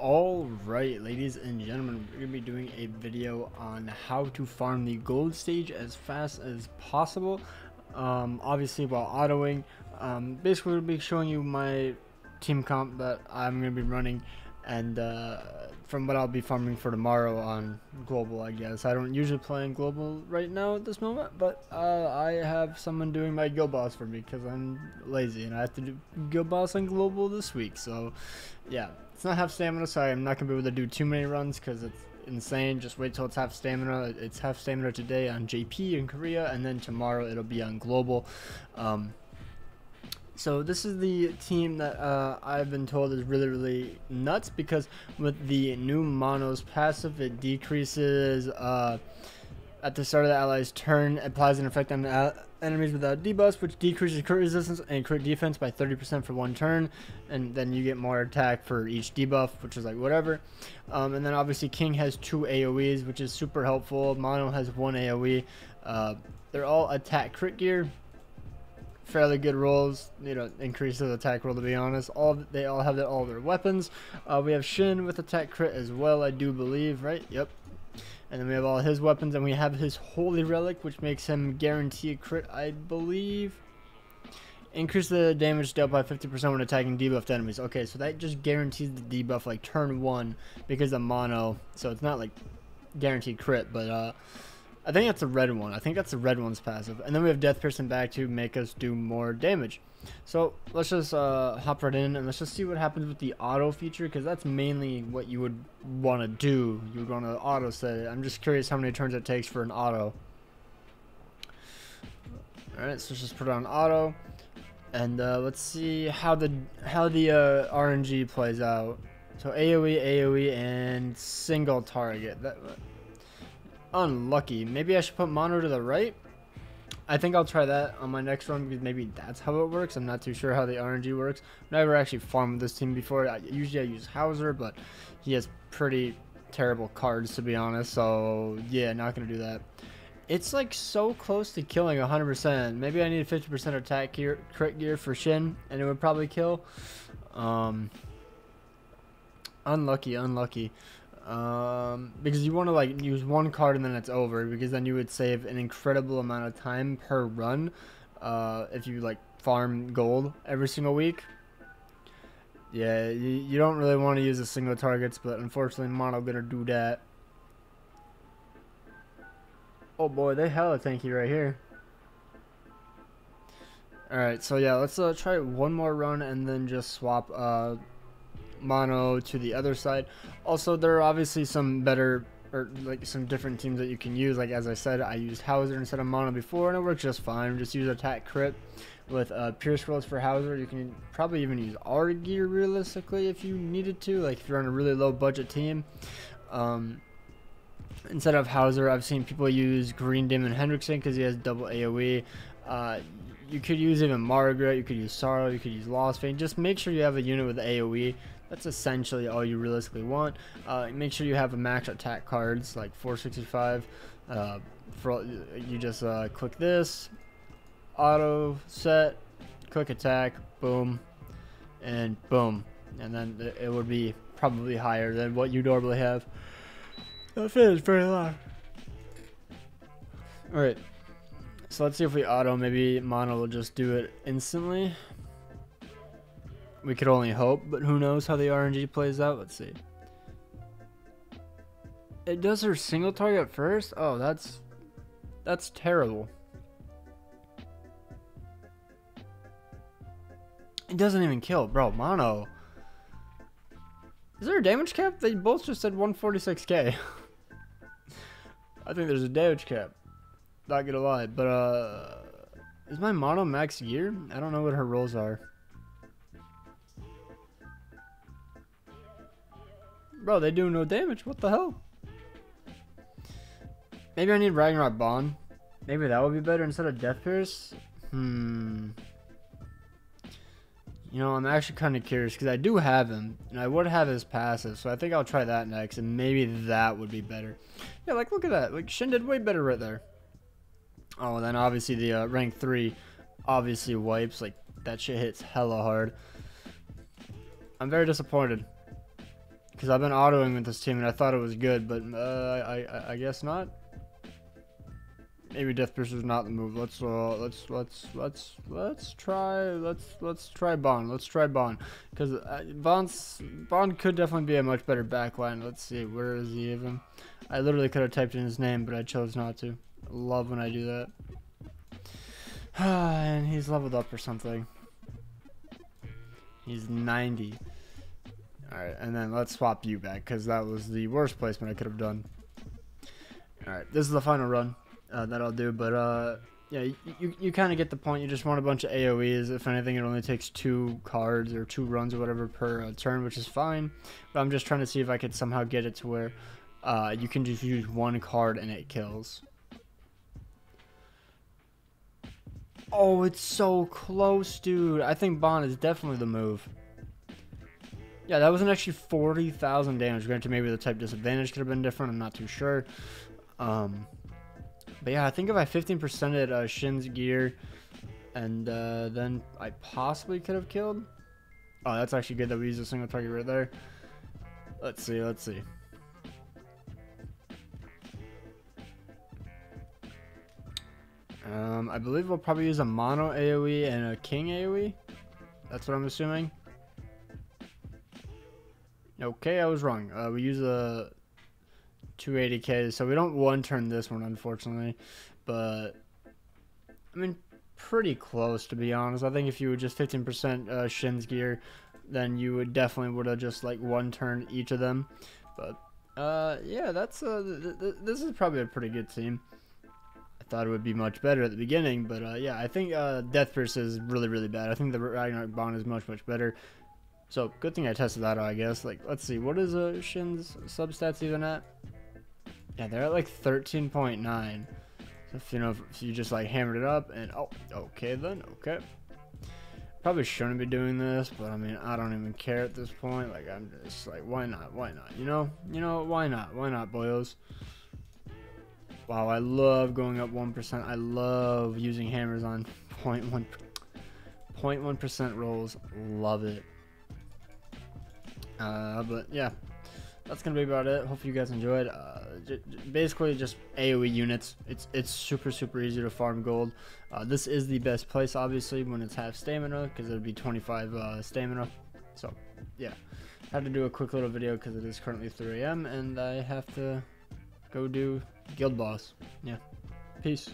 Alright, ladies and gentlemen, we're going to be doing a video on how to farm the gold stage as fast as possible. Um, obviously while autoing, um, basically we'll be showing you my team comp that I'm going to be running and uh, from what I'll be farming for tomorrow on global I guess. I don't usually play in global right now at this moment but uh, I have someone doing my guild boss for me because I'm lazy and I have to do guild boss on global this week. So yeah it's not half stamina so I'm not going to be able to do too many runs because it's insane. Just wait till it's half stamina. It's half stamina today on JP in Korea and then tomorrow it'll be on global. Um, so this is the team that uh, I've been told is really, really nuts because with the new Mono's passive, it decreases uh, at the start of the ally's turn, applies an effect on enemies without debuffs, which decreases crit resistance and crit defense by 30% for one turn, and then you get more attack for each debuff, which is like whatever. Um, and then obviously King has two AoEs, which is super helpful. Mono has one AoE. Uh, they're all attack crit gear, fairly good rolls. You know, increase the attack roll to be honest. All they all have all their weapons. Uh, we have Shin with attack crit as well, I do believe, right? Yep. And then we have all his weapons, and we have his Holy Relic, which makes him guarantee a crit, I believe. Increase the damage dealt by 50% when attacking debuffed enemies. Okay, so that just guarantees the debuff like turn one because of mono. So it's not like guaranteed crit, but uh, I think that's the red one. I think that's the red one's passive. And then we have Death Piercing back to make us do more damage. So let's just uh, hop right in and let's just see what happens with the auto feature because that's mainly what you would want to do. You would want to auto set it. I'm just curious how many turns it takes for an auto. Alright, so let's just put it on auto. And uh, let's see how the how the uh, RNG plays out. So AoE, AoE, and single target. That unlucky. Maybe I should put mono to the right. I think I'll try that on my next run because maybe that's how it works. I'm not too sure how the RNG works. I've never actually farmed this team before. I, usually I use Hauser, but he has pretty terrible cards to be honest. So yeah, not gonna do that. It's like so close to killing 100%. Maybe I need 50% attack gear, crit gear for Shin, and it would probably kill. Um, unlucky, unlucky. Um, because you want to like use one card and then it's over because then you would save an incredible amount of time per run uh, if you like farm gold every single week. Yeah, you, you don't really want to use the single targets, but unfortunately mono gonna do that. Oh boy, they hella tanky right here. Alright, so yeah, let's uh, try one more run and then just swap uh, mono to the other side. Also, there are obviously some better or like some different teams that you can use. Like as I said, I used Hauser instead of mono before, and it worked just fine. Just use attack crit with uh, Pierce rolls for Hauser. You can probably even use R gear realistically if you needed to. Like if you're on a really low budget team. Um, instead of Hauser, I've seen people use Green Demon Hendrickson because he has double AOE. Uh, you could use even Margaret, you could use Sorrow, you could use Lostvayne. Just make sure you have a unit with AoE. That's essentially all you realistically want. Uh, make sure you have a max attack cards like 465. Uh, for you just uh, click this, auto set, quick attack, boom, and boom, and then it would be probably higher than what you normally have. That is very long. All right. So let's see if we auto, maybe mono will just do it instantly. We could only hope, but who knows how the RNG plays out. Let's see. It does her single target first? Oh, that's that's terrible. It doesn't even kill, bro. Mono. Is there a damage cap? They both just said 146k. I think there's a damage cap. Not gonna lie, but uh, is my mono max gear? I don't know what her rolls are. Bro, they do no damage. What the hell? Maybe I need Ragnarok Bond. Maybe that would be better instead of Death Pierce. Hmm. You know, I'm actually kind of curious because I do have him, and I would have his passive, so I think I'll try that next, and maybe that would be better. Yeah, like look at that. Like Shin did way better right there. Oh, then obviously the uh, rank 3 obviously wipes. Like, that shit hits hella hard. I'm very disappointed. Because I've been autoing with this team and I thought it was good, but uh, I, I, I guess not. Maybe Death Piercer is not the move. Let's uh, let's let's let's let's try let's let's try Bond. Let's try Bond because uh, Bond's Bond could definitely be a much better backline. Let's see where is he even? I literally could have typed in his name, but I chose not to. Love when I do that. and he's leveled up or something. He's 90. Alright, and then let's swap you back, because that was the worst placement I could have done. Alright, this is the final run uh, that I'll do, but uh, yeah, you, you, you kind of get the point. You just want a bunch of AoEs. If anything, it only takes two cards or two runs or whatever per uh, turn, which is fine. But I'm just trying to see if I could somehow get it to where uh, you can just use one card and it kills. Oh, it's so close, dude. I think Bond is definitely the move. Yeah, that wasn't actually 40,000 damage. Granted, maybe the type disadvantage could have been different. I'm not too sure. Um, but yeah, I think if I 15%ed uh, Shin's gear, and uh, then I possibly could have killed. Oh, that's actually good that we used a single target right there. Let's see, let's see. Um, I believe we'll probably use a mono AoE and a king AoE. That's what I'm assuming. Okay, I was wrong. Uh, we use a 280k, so we don't one turn this one, unfortunately. But, I mean, pretty close, to be honest. I think if you were just 15% uh, Shin's gear, then you would definitely would have just like one turn each of them. But, uh, yeah, that's, uh, th th this is probably a pretty good team thought it would be much better at the beginning, but uh, yeah, I think uh, Death Pierce is really, really bad. I think the Ragnarok Bond is much, much better. So, good thing I tested that out, I guess. Like, let's see, what is uh, Shin's substats even at? Yeah, they're at like 13.9. So, if, you know, if, if you just like hammered it up and, oh, okay then, okay. Probably shouldn't be doing this, but I mean, I don't even care at this point. Like, I'm just like, why not? Why not? You know? You know, why not? Why not, boyos? Wow, I love going up 1%. I love using hammers on 0.1 0.1% rolls. Love it. Uh, but yeah, that's gonna be about it. Hope you guys enjoyed. Uh, basically, just AOE units. It's it's super super easy to farm gold. Uh, this is the best place, obviously, when it's half stamina, because it'll be 25 uh, stamina. So yeah, had to do a quick little video because it is currently 3 a.m. and I have to go do Guild Boss. Yeah. Peace.